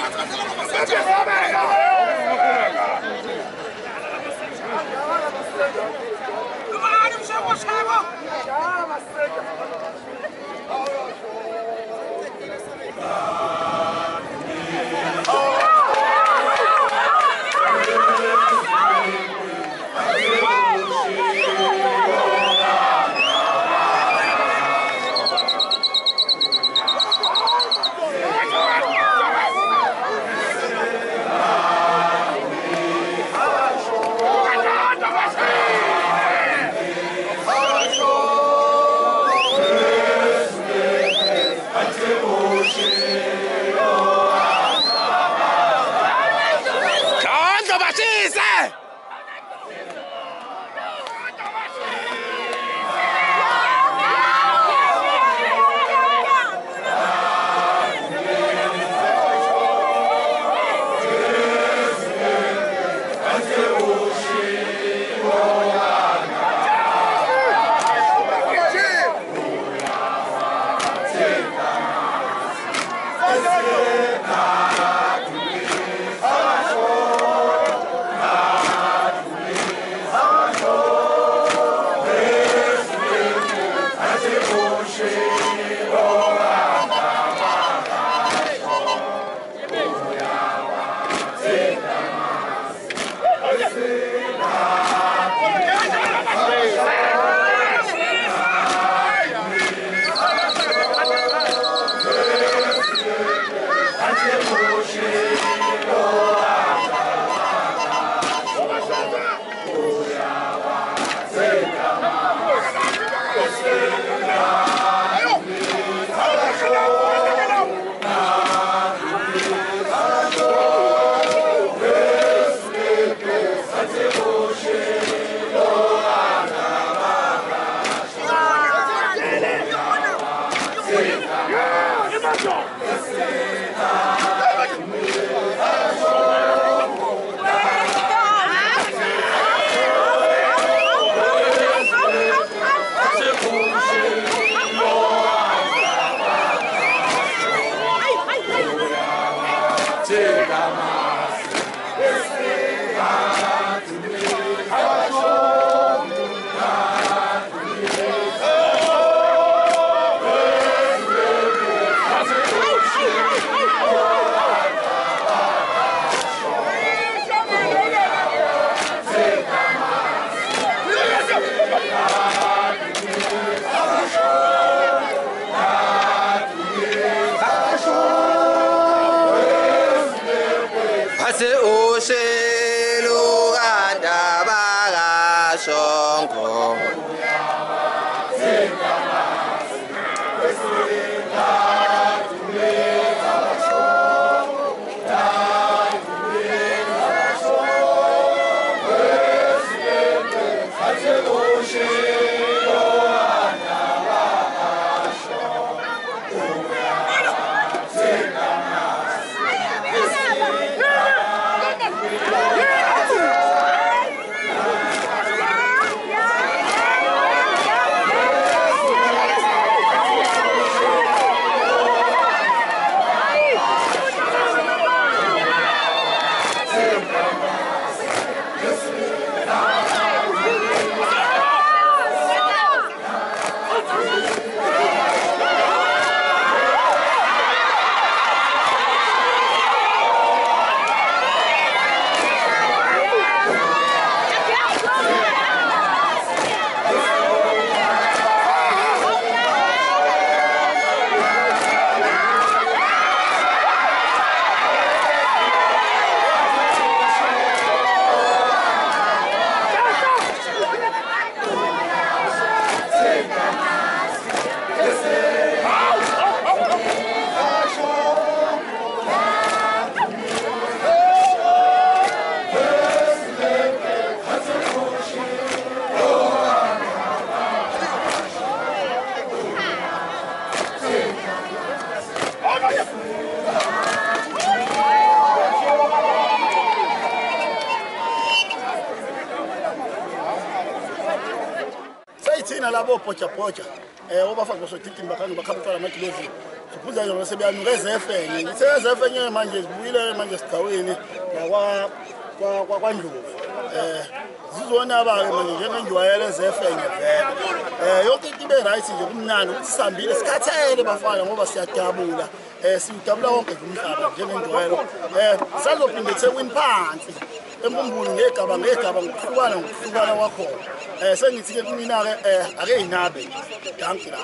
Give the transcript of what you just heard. Come on, I'm so much hammer! say? Cita, Cita, Cita, seluga dabaga sonko vobhojabhoja um eh, obafakuzodidimba khane bakhabutwala amagilevini zibhuza njengoba sebeyanuka ezefenye ngithiezefenye manje zibuyile manje sigaweni nakwandlovu um eh, zizonaba-ke manje njengenjwayele ezefenye vele um yonke into ibe rayithi nje kumnandi ukuthi sihambile sikhathele bafana ngoba siyadabula um siwudabula wonke ngumhlaba njengenjwayelo um sazophinde thekwini phansi empumbuni ngegaba ngegaba ngokuhlukana ngokuhlukana kwakhona Eh, sengi tike kumina eh, are are inabe dankira